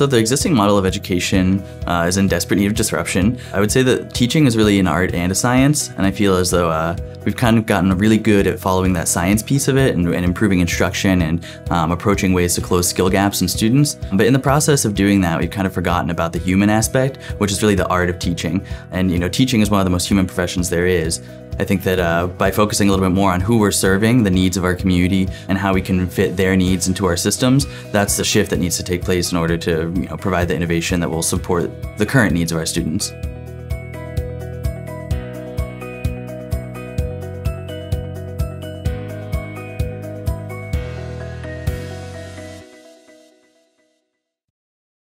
So the existing model of education uh, is in desperate need of disruption. I would say that teaching is really an art and a science, and I feel as though uh, we've kind of gotten really good at following that science piece of it and, and improving instruction and um, approaching ways to close skill gaps in students. But in the process of doing that, we've kind of forgotten about the human aspect, which is really the art of teaching. And you know, teaching is one of the most human professions there is. I think that uh, by focusing a little bit more on who we're serving, the needs of our community, and how we can fit their needs into our systems, that's the shift that needs to take place in order to you know, provide the innovation that will support the current needs of our students.